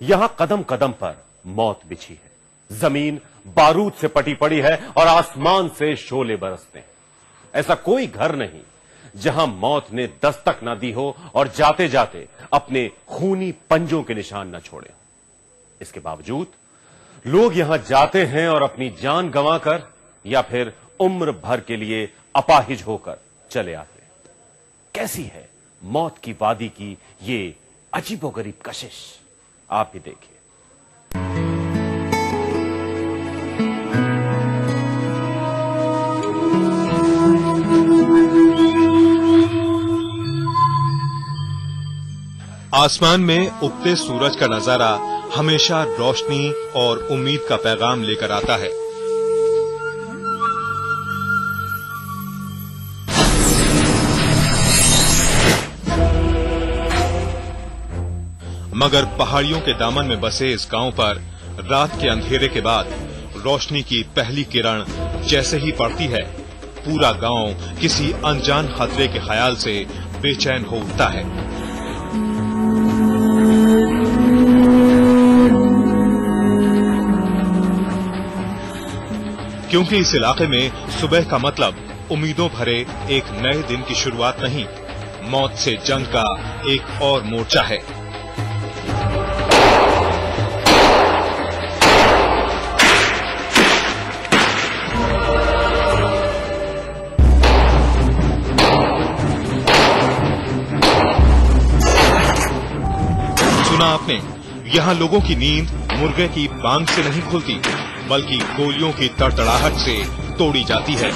यहाँ कदम कदम पर मौत बिछी है। ज़मीन बारूद से पटी पड़ी है और आसमान से शोले बरसते हैं। ऐसा कोई घर नहीं जहाँ मौत ने दस्तक ना दी हो और जाते जाते अपने खूनी पंजों के निशान न छोड़े। इसके बावजूद लोग यहाँ जाते हैं और अपनी जान गंवाकर या फिर उम्र भर के लिए अपाहिज होकर चले आते कैसी है मौत की वादी की ये अजीबोगरीब कशिश? आप ही देखिए। आसमान में उगते सूरज का नज़ारा हमेशा रोशनी और उम्मीद का पैगाम लेकर आता है। मगर पहाड़ियों के दामन में बसे इस गाँव पर रात के अंधेरे के बाद रोशनी की पहली किरण जैसे ही पड़ती है, पूरा गाँव किसी अनजान खतरे के ख्याल से बेचैन हो उठता है। क्योंकि इस इलाके में सुबह का मतलब उम्मीदों भरे एक नए दिन की शुरुआत नहीं, मौत से जंग का एक और मोर्चा है। सुना आपने। यहाँ लोगों की नींद मुर्गे की बांग से नहीं खुलती, बल्कि गोलियों की तड़तड़ाहट से तोड़ी जाती है।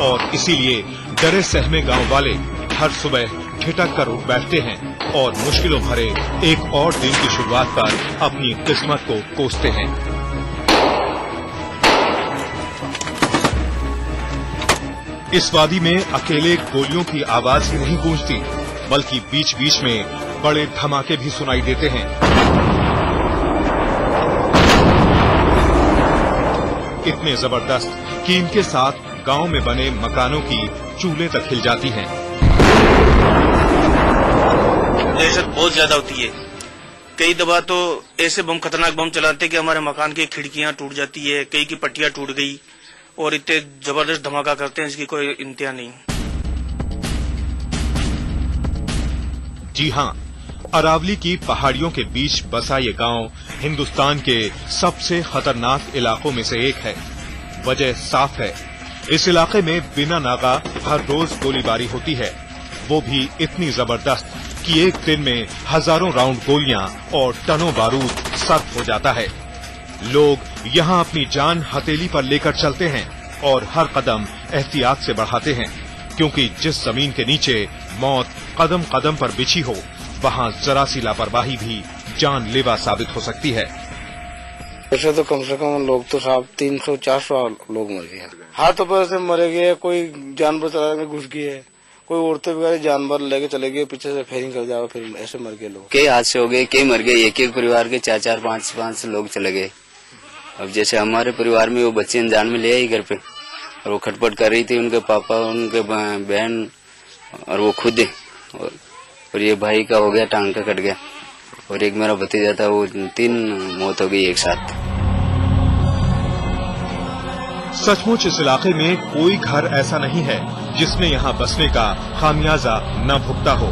और इसीलिए डरे सहमे गाँव वाले हर सुबह ठिटक कर उठ बैठते हैं और मुश्किलों भरे एक और दिन की शुरुआत पर अपनी किस्मत को कोसते हैं। इस वादी में अकेले गोलियों की आवाज़ ही नहीं गूंजती, बल्कि बीच बीच में बड़े धमाके भी सुनाई देते हैं। इतने ज़बरदस्त कि इनके साथ गाँव में बने मकानों की चूल्हे तक हिल जाती हैं। दहशत बहुत ज़्यादा होती है। कई दफ़ा तो ऐसे बम खतरनाक बम चलाते कि हमारे मकान की खिड़कियाँ टूट जाती है कई की पट्टियाँ टूट गई और इतने ज़बरदस्त धमाका करते हैं इसकी कोई इंतहा नहीं। जी हाँ अरावली की पहाड़ियों के बीच बसा ये गाँव हिंदुस्तान के सबसे खतरनाक इलाकों में से एक है। वजह साफ़ है। इस इलाके में बिना नागा हर रोज गोलीबारी होती है। वो भी इतनी ज़बरदस्त कि एक दिन में हज़ारों राउंड गोलियाँ और टनों बारूद सर्फ हो जाता है। लोग यहाँ अपनी जान हथेली पर लेकर चलते हैं और हर कदम एहतियात से बढ़ाते हैं, क्योंकि जिस ज़मीन के नीचे मौत कदम कदम पर बिछी हो वहाँ जरा सी लापरवाही भी जानलेवा साबित हो सकती है। ऐसे तो कम से कम लोग तो साहब तीन सौ चार सौ लोग मर गए हाथों पर से मरे गए कोई जानवर चला के घुस गए कोई औरतें वगैरह जानवर लेके चले गए पीछे से फेरिंग कर जाओ फिर ऐसे मर गए लोग। कई हादसे हो गए कई मर गए एक एक परिवार के चार चार पाँच पाँच लोग चले गए। अब जैसे हमारे परिवार में वो बच्चे अनजान में ले आई घर पे और वो खटपट कर रही थी उनके पापा उनके बहन और वो खुद और, और ये भाई का हो गया, टांग का कट गया। और एक मेरा भतीजा था, वो तीन मौत हो गई एक साथ। सचमुच इस इलाके में कोई घर ऐसा नहीं है जिसने यहाँ बसने का खामियाजा न भुगता हो।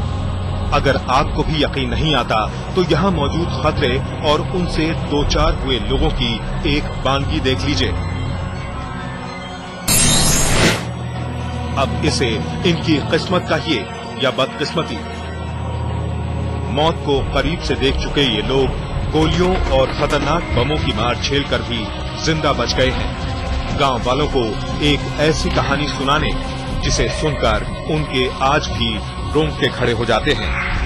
अगर आपको भी यकीन नहीं आता तो यहाँ मौजूद खतरे और उनसे दो चार हुए लोगों की एक बानगी देख लीजिए। अब इसे इनकी किस्मत कहिए या बदकिस्मती। मौत को करीब से देख चुके ये लोग गोलियों और खतरनाक बमों की मार झेलकर भी ज़िंदा बच गए हैं। गाँव वालों को एक ऐसी कहानी सुनाने, जिसे सुनकर उनके आज भी रोंगटे खड़े हो जाते हैं।